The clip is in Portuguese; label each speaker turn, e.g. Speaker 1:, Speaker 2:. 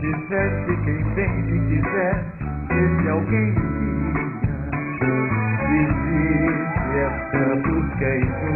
Speaker 1: dissesse quem vende quiser, se alguém diria. Existe essa busca e é